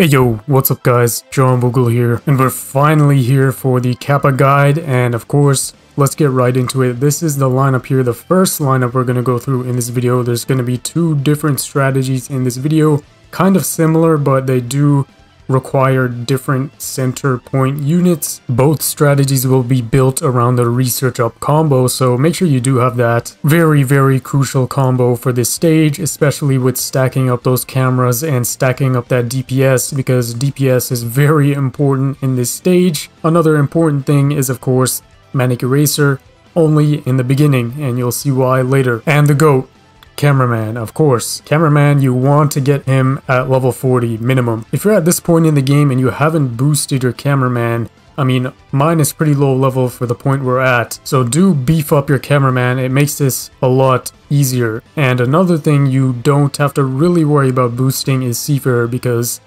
Hey yo, what's up guys, John Boogle here, and we're finally here for the Kappa guide, and of course, let's get right into it. This is the lineup here, the first lineup we're going to go through in this video. There's going to be two different strategies in this video, kind of similar, but they do require different center point units. Both strategies will be built around the research up combo, so make sure you do have that very, very crucial combo for this stage, especially with stacking up those cameras and stacking up that DPS, because DPS is very important in this stage. Another important thing is, of course, Manic Eraser, only in the beginning, and you'll see why later. And the GOAT, Cameraman, of course. Cameraman, you want to get him at level 40 minimum. If you're at this point in the game and you haven't boosted your cameraman, I mean, mine is pretty low level for the point we're at, so do beef up your cameraman, it makes this a lot easier. And another thing you don't have to really worry about boosting is Seafarer because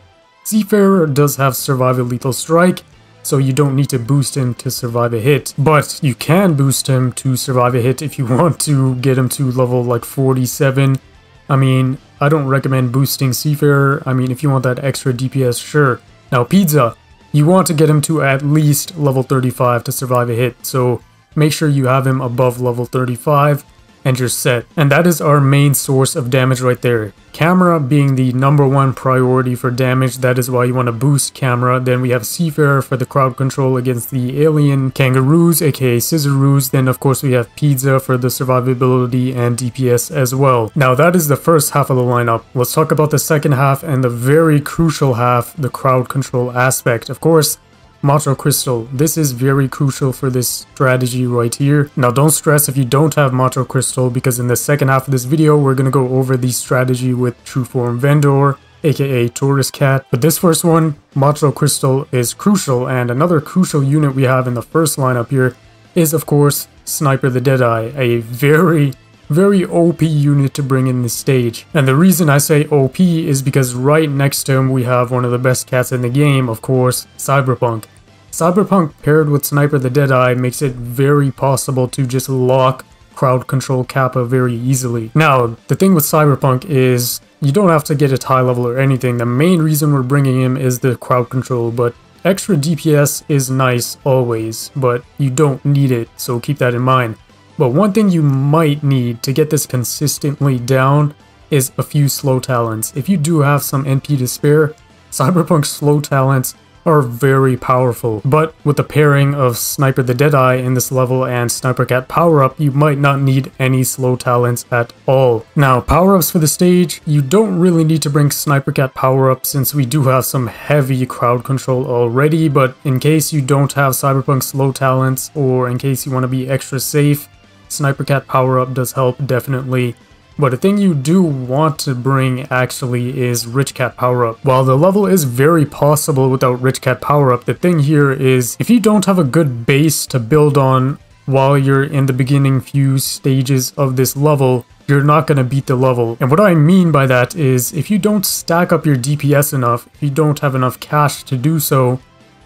Seafarer does have Survival Lethal Strike, so you don't need to boost him to survive a hit. But you can boost him to survive a hit if you want to get him to level like 47. I mean, I don't recommend boosting Seafarer. I mean, if you want that extra DPS, sure. Now, Pizza, you want to get him to at least level 35 to survive a hit, so make sure you have him above level 35 and you're set. And that is our main source of damage right there. Camera being the number one priority for damage, that is why you want to boost camera. Then we have Seafarer for the crowd control against the alien kangaroos, aka Scissoroos. Then of course we have Pizza for the survivability and DPS as well. Now that is the first half of the lineup. Let's talk about the second half and the very crucial half, the crowd control aspect. Of course, Macho Crystal. This is very crucial for this strategy right here. Now don't stress if you don't have Macho Crystal because in the second half of this video we're going to go over the strategy with True Form Vendor aka Tourist Cat. But this first one, Macho Crystal, is crucial and another crucial unit we have in the first lineup here is of course Sniper the Deadeye, a very very OP unit to bring in this stage. And the reason I say OP is because right next to him we have one of the best cats in the game, of course, Cyberpunk. Cyberpunk paired with Sniper the Deadeye makes it very possible to just lock crowd control Kappa very easily. Now, the thing with Cyberpunk is you don't have to get it high level or anything. The main reason we're bringing him is the crowd control, but extra DPS is nice always, but you don't need it, so keep that in mind. But one thing you might need to get this consistently down is a few slow talents. If you do have some NP to spare, Cyberpunk's slow talents are very powerful. But with the pairing of Sniper the Deadeye in this level and Sniper Cat power-up, you might not need any slow talents at all. Now, power-ups for the stage, you don't really need to bring Sniper Cat power-up since we do have some heavy crowd control already, but in case you don't have Cyberpunk slow talents or in case you want to be extra safe, Sniper Cat power-up does help definitely. But a thing you do want to bring actually is Rich Cat power-up. While the level is very possible without Rich Cat power-up, the thing here is if you don't have a good base to build on while you're in the beginning few stages of this level, you're not going to beat the level. And what I mean by that is if you don't stack up your DPS enough, if you don't have enough cash to do so,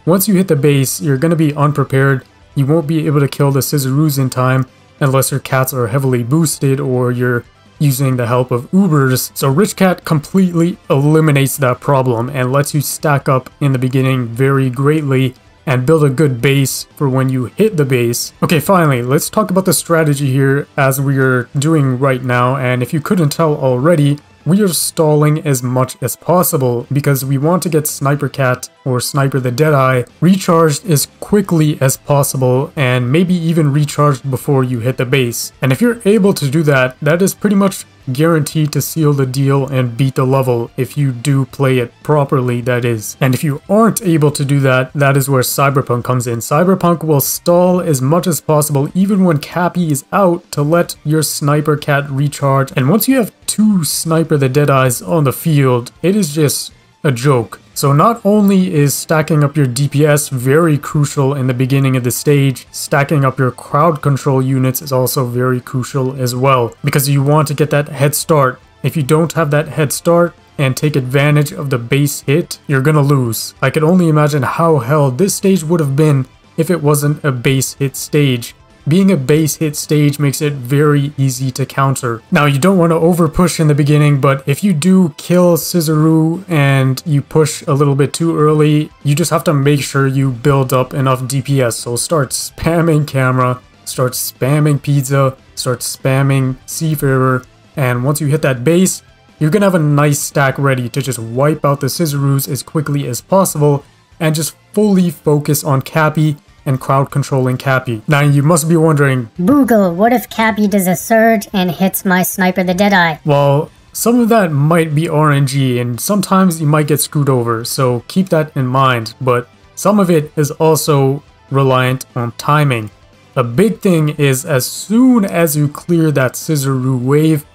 once you hit the base, you're going to be unprepared, you won't be able to kill the Scissoroos in time, unless your cats are heavily boosted or you're using the help of Ubers. So Rich Cat completely eliminates that problem and lets you stack up in the beginning very greatly and build a good base for when you hit the base. Okay, finally, let's talk about the strategy here as we are doing right now. And if you couldn't tell already, we are stalling as much as possible because we want to get Sniper Cat or Sniper the Deadeye recharged as quickly as possible and maybe even recharged before you hit the base. And if you're able to do that, that is pretty much guaranteed to seal the deal and beat the level if you do play it properly, that is. And if you aren't able to do that, that is where Cyberpunk comes in. Cyberpunk will stall as much as possible even when Kappy is out to let your Sniper Cat recharge. And once you have two Sniper the Deadeyes on the field, it is just a joke. So not only is stacking up your DPS very crucial in the beginning of the stage, stacking up your crowd control units is also very crucial as well, because you want to get that head start. If you don't have that head start, and take advantage of the base hit, you're gonna lose. I can only imagine how hell this stage would have been if it wasn't a base hit stage. Being a base hit stage makes it very easy to counter. Now you don't want to over push in the beginning, but if you do kill Scissoroo and you push a little bit too early, you just have to make sure you build up enough DPS. So start spamming camera, start spamming pizza, start spamming Seafarer, and once you hit that base, you're gonna have a nice stack ready to just wipe out the Scissoroos as quickly as possible and just fully focus on Kappy and crowd controlling Kappy. Now you must be wondering, Boogle, what if Kappy does a surge and hits my sniper the Deadeye? Well, some of that might be RNG and sometimes you might get screwed over, so keep that in mind, but some of it is also reliant on timing. A big thing is as soon as you clear that Scissoroo wave,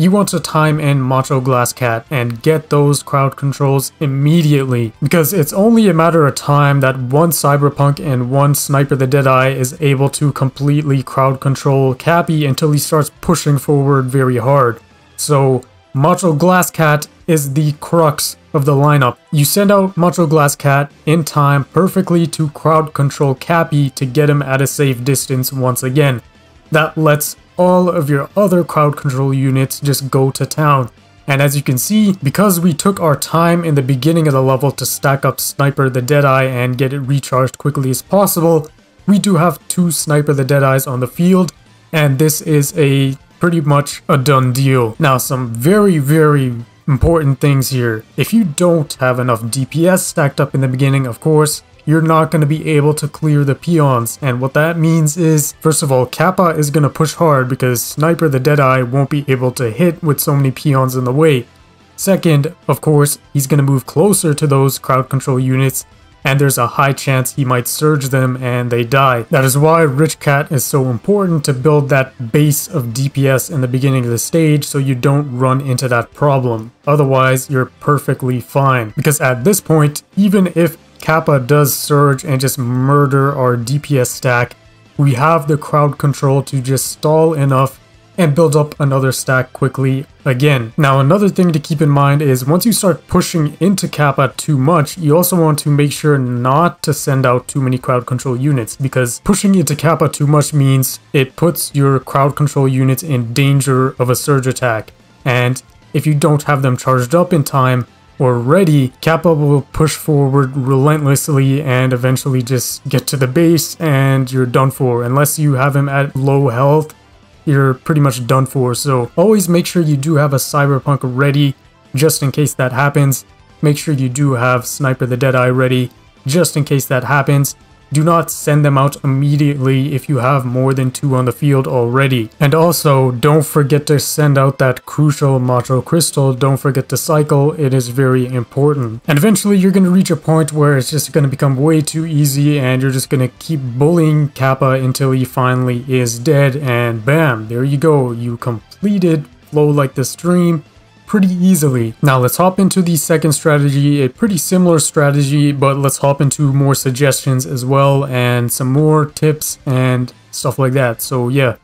you want to time in Macho Glass Cat and get those crowd controls immediately because it's only a matter of time that one Cyberpunk and one Sniper the Deadeye is able to completely crowd control Kappy until he starts pushing forward very hard. So Macho Glass Cat is the crux of the lineup. You send out Macho Glass Cat in time perfectly to crowd control Kappy to get him at a safe distance once again. That lets all of your other crowd control units just go to town. And as you can see, because we took our time in the beginning of the level to stack up Sniper the Deadeye and get it recharged quickly as possible, we do have two Sniper the Deadeyes on the field, and this is a pretty much a done deal. Now some very very important things here. If you don't have enough DPS stacked up in the beginning, of course, you're not going to be able to clear the peons. And what that means is, first of all, Kappa is going to push hard because Sniper the Deadeye won't be able to hit with so many peons in the way. Second, of course, he's going to move closer to those crowd control units and there's a high chance he might surge them and they die. That is why Rich Cat is so important to build that base of DPS in the beginning of the stage so you don't run into that problem. Otherwise, you're perfectly fine. Because at this point, even if Kappa does surge and just murder our DPS stack, we have the crowd control to just stall enough and build up another stack quickly again. Now another thing to keep in mind is once you start pushing into Kappa too much, you also want to make sure not to send out too many crowd control units because pushing into Kappa too much means it puts your crowd control units in danger of a surge attack. And if you don't have them charged up in time, or ready, Kappa will push forward relentlessly and eventually just get to the base and you're done for. Unless you have him at low health, you're pretty much done for. So always make sure you do have a Cyberpunk ready just in case that happens. Make sure you do have Sniper the Deadeye ready just in case that happens. Do not send them out immediately if you have more than two on the field already. And also, don't forget to send out that crucial Macho Crystal. Don't forget to cycle, it is very important. And eventually you're going to reach a point where it's just going to become way too easy and you're just going to keep bullying Kappa until he finally is dead and bam, there you go. You completed Flow Like the Stream pretty easily. Now let's hop into the second strategy, a pretty similar strategy, but let's hop into more suggestions as well and some more tips and stuff like that. So yeah.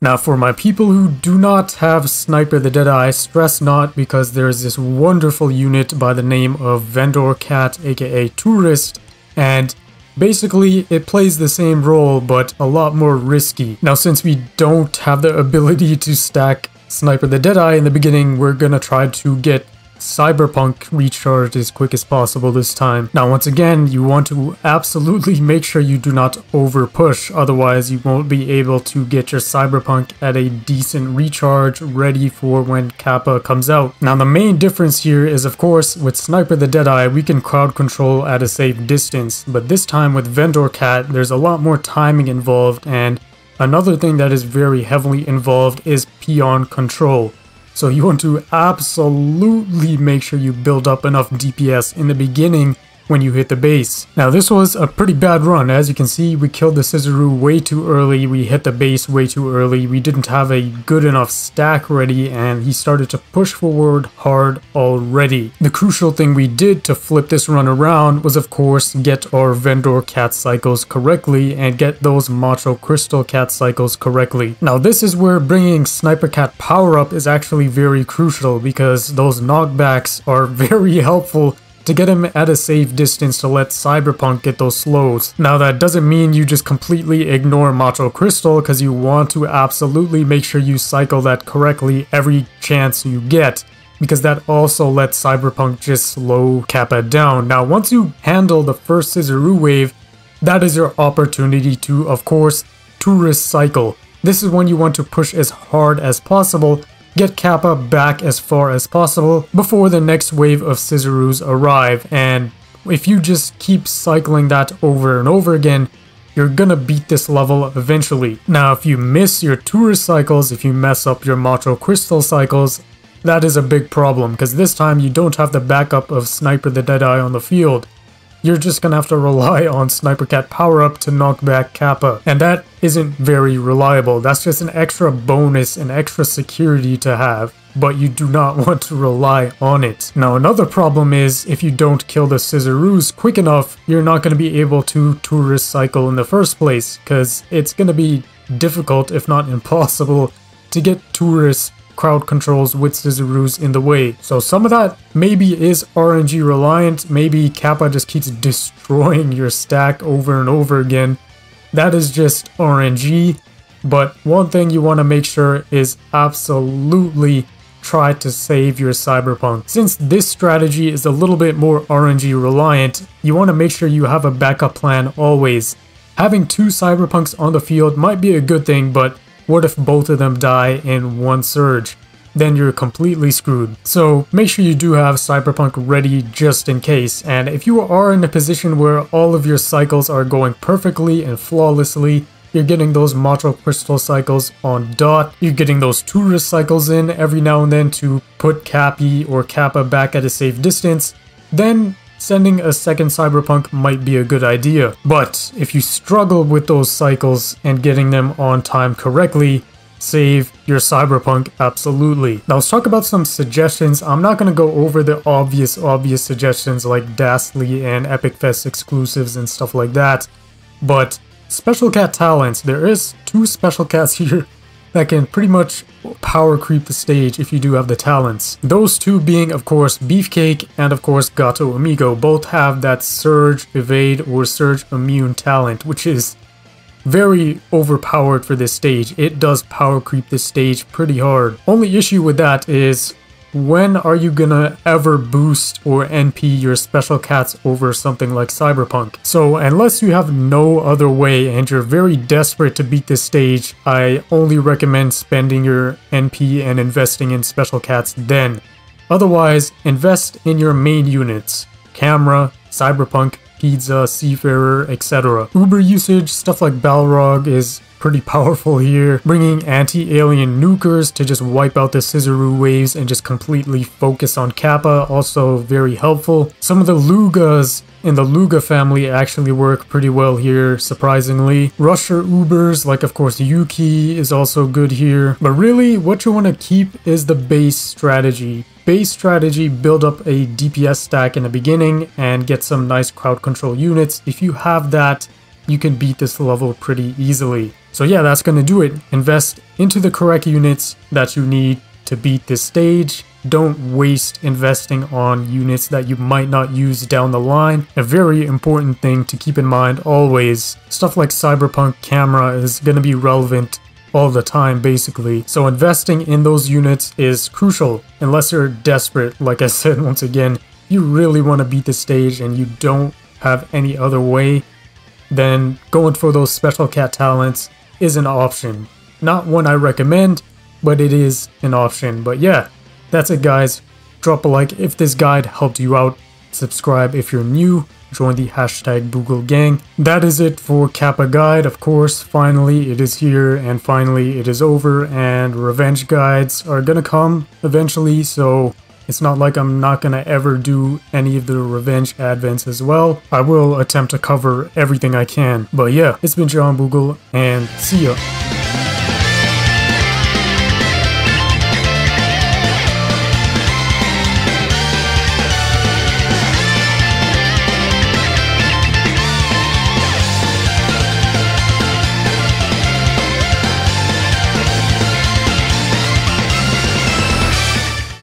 Now for my people who do not have Sniper the Deadeye, stress not because there's this wonderful unit by the name of Vendor Cat aka Tourist and Basically, it plays the same role, but a lot more risky. Now, since we don't have the ability to stack Sniper the Deadeye in the beginning, we're gonna try to get Cyberpunk recharged as quick as possible this time. Now once again, you want to absolutely make sure you do not over push, otherwise you won't be able to get your Cyberpunk at a decent recharge ready for when Kappa comes out. Now the main difference here is of course with Sniper the Deadeye we can crowd control at a safe distance, but this time with Vendor Cat there's a lot more timing involved and Another thing that is very heavily involved is peon control. So you want to absolutely make sure you build up enough DPS in the beginning when you hit the base. Now this was a pretty bad run. As you can see, we killed the Scissoroo way too early. We hit the base way too early. We didn't have a good enough stack ready and he started to push forward hard already. The crucial thing we did to flip this run around was of course get our vendor cat cycles correctly and get those macho crystal cat cycles correctly. Now this is where bringing sniper cat power up is actually very crucial because those knockbacks are very helpful to get him at a safe distance to let Cyberpunk get those slows. Now that doesn't mean you just completely ignore Macho Crystal because you want to absolutely make sure you cycle that correctly every chance you get because that also lets Cyberpunk just slow Kappa down. Now once you handle the first Scissoroo wave, that is your opportunity to, of course, to recycle. This is when you want to push as hard as possible get Kappa back as far as possible before the next wave of Scissoroos arrive and if you just keep cycling that over and over again, you're gonna beat this level eventually. Now if you miss your tourist cycles, if you mess up your Macho Crystal cycles, that is a big problem because this time you don't have the backup of Sniper the Deadeye on the field you're just gonna have to rely on Sniper Cat power up to knock back Kappa. And that isn't very reliable. That's just an extra bonus and extra security to have but you do not want to rely on it. Now another problem is if you don't kill the Scissoroos quick enough, you're not going to be able to tourist cycle in the first place, because it's going to be difficult if not impossible to get tourists crowd controls with Scissoroos in the way. So some of that maybe is RNG reliant, maybe Kappa just keeps destroying your stack over and over again. That is just RNG, but one thing you want to make sure is absolutely try to save your Cyberpunk. Since this strategy is a little bit more RNG reliant, you want to make sure you have a backup plan always. Having two Cyberpunks on the field might be a good thing, but what if both of them die in one surge? Then you're completely screwed. So make sure you do have Cyberpunk ready just in case, and if you are in a position where all of your cycles are going perfectly and flawlessly, you're getting those Macho Crystal cycles on dot, you're getting those tourist cycles in every now and then to put Kappy or Kappa back at a safe distance, then sending a second Cyberpunk might be a good idea. But if you struggle with those cycles and getting them on time correctly, save your Cyberpunk absolutely. Now let's talk about some suggestions. I'm not going to go over the obvious, obvious suggestions like Dastly and Epic Fest exclusives and stuff like that, but Special Cat talents. There is two Special Cats here that can pretty much power creep the stage if you do have the talents. Those two being of course Beefcake and of course Gato Amigo both have that Surge Evade or Surge Immune talent which is very overpowered for this stage. It does power creep this stage pretty hard. Only issue with that is when are you gonna ever boost or NP your special cats over something like Cyberpunk? So unless you have no other way and you're very desperate to beat this stage, I only recommend spending your NP and investing in special cats then. Otherwise, invest in your main units, camera, Cyberpunk, Pizza, Seafarer, etc. Uber usage, stuff like Balrog is pretty powerful here, bringing anti-alien nukers to just wipe out the Scissoroo waves and just completely focus on Kappa, also very helpful. Some of the Lugas in the Luga family actually work pretty well here, surprisingly. Rusher Ubers, like of course Yuki, is also good here. But really, what you want to keep is the base strategy. Base strategy, build up a DPS stack in the beginning and get some nice crowd control units. If you have that, you can beat this level pretty easily. So yeah, that's gonna do it. Invest into the correct units that you need to beat this stage. Don't waste investing on units that you might not use down the line. A very important thing to keep in mind always. Stuff like Cyberpunk camera is gonna be relevant all the time basically. So investing in those units is crucial unless you're desperate. Like I said once again, you really want to beat the stage and you don't have any other way then going for those special cat talents is an option. Not one I recommend, but it is an option. But yeah, that's it guys. Drop a like if this guide helped you out. Subscribe if you're new. Join the hashtag Boogle Gang. That is it for Kappa Guide. Of course, finally it is here and finally it is over and revenge guides are gonna come eventually. So it's not like I'm not gonna ever do any of the revenge advents as well. I will attempt to cover everything I can. But yeah, it's been John Boogle, and see ya.